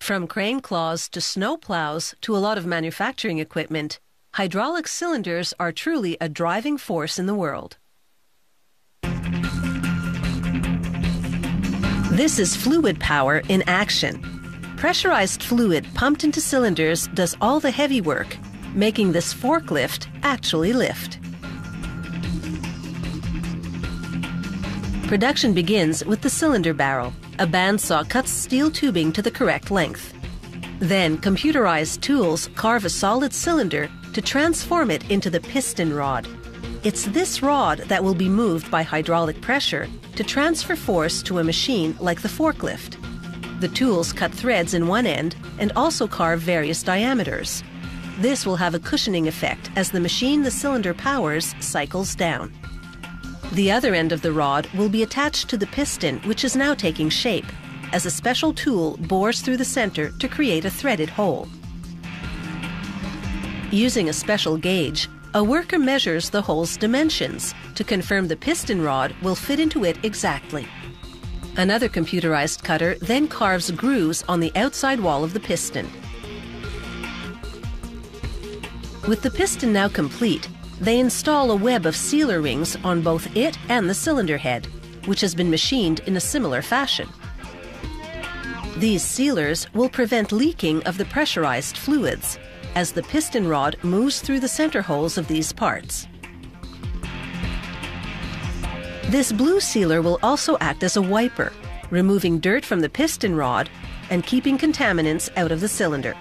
From crane claws to snow plows to a lot of manufacturing equipment, hydraulic cylinders are truly a driving force in the world. This is fluid power in action. Pressurized fluid pumped into cylinders does all the heavy work, making this forklift actually lift. Production begins with the cylinder barrel. A bandsaw cuts steel tubing to the correct length. Then, computerized tools carve a solid cylinder to transform it into the piston rod. It's this rod that will be moved by hydraulic pressure to transfer force to a machine like the forklift. The tools cut threads in one end and also carve various diameters. This will have a cushioning effect as the machine the cylinder powers cycles down. The other end of the rod will be attached to the piston, which is now taking shape, as a special tool bores through the center to create a threaded hole. Using a special gauge, a worker measures the hole's dimensions to confirm the piston rod will fit into it exactly. Another computerized cutter then carves grooves on the outside wall of the piston. With the piston now complete, they install a web of sealer rings on both it and the cylinder head, which has been machined in a similar fashion. These sealers will prevent leaking of the pressurized fluids as the piston rod moves through the center holes of these parts. This blue sealer will also act as a wiper, removing dirt from the piston rod and keeping contaminants out of the cylinder.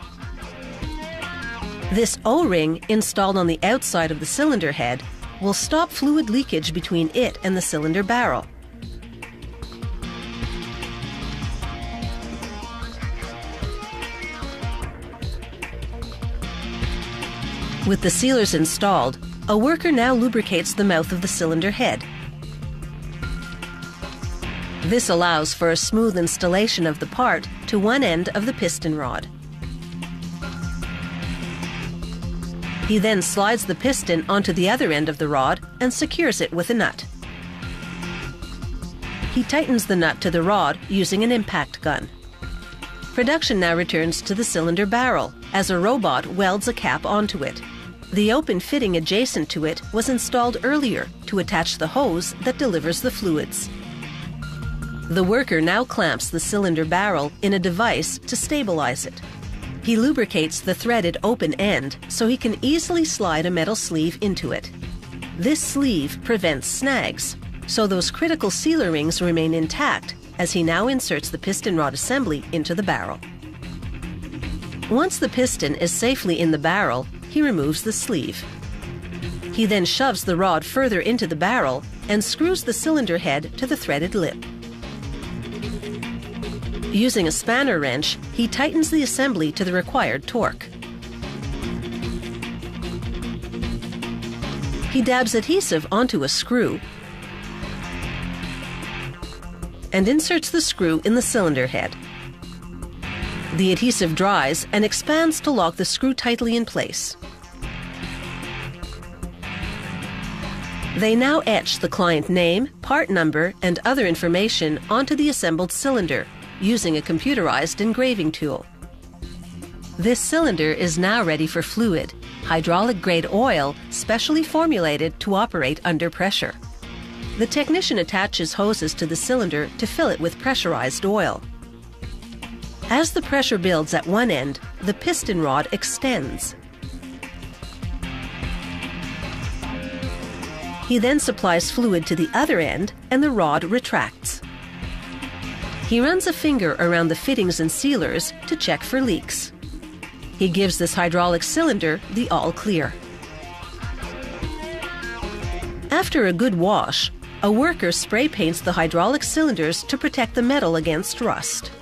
This O-ring installed on the outside of the cylinder head will stop fluid leakage between it and the cylinder barrel. With the sealers installed, a worker now lubricates the mouth of the cylinder head. This allows for a smooth installation of the part to one end of the piston rod. He then slides the piston onto the other end of the rod and secures it with a nut. He tightens the nut to the rod using an impact gun. Production now returns to the cylinder barrel as a robot welds a cap onto it. The open fitting adjacent to it was installed earlier to attach the hose that delivers the fluids. The worker now clamps the cylinder barrel in a device to stabilize it. He lubricates the threaded open end so he can easily slide a metal sleeve into it. This sleeve prevents snags, so those critical sealer rings remain intact as he now inserts the piston rod assembly into the barrel. Once the piston is safely in the barrel, he removes the sleeve. He then shoves the rod further into the barrel and screws the cylinder head to the threaded lip. Using a spanner wrench, he tightens the assembly to the required torque. He dabs adhesive onto a screw and inserts the screw in the cylinder head. The adhesive dries and expands to lock the screw tightly in place. They now etch the client name, part number, and other information onto the assembled cylinder using a computerized engraving tool. This cylinder is now ready for fluid, hydraulic grade oil specially formulated to operate under pressure. The technician attaches hoses to the cylinder to fill it with pressurized oil. As the pressure builds at one end, the piston rod extends. He then supplies fluid to the other end and the rod retracts. He runs a finger around the fittings and sealers to check for leaks. He gives this hydraulic cylinder the all clear. After a good wash, a worker spray paints the hydraulic cylinders to protect the metal against rust.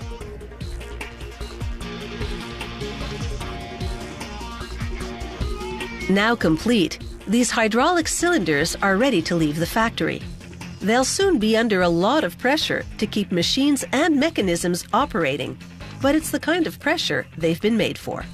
Now complete, these hydraulic cylinders are ready to leave the factory. They'll soon be under a lot of pressure to keep machines and mechanisms operating, but it's the kind of pressure they've been made for.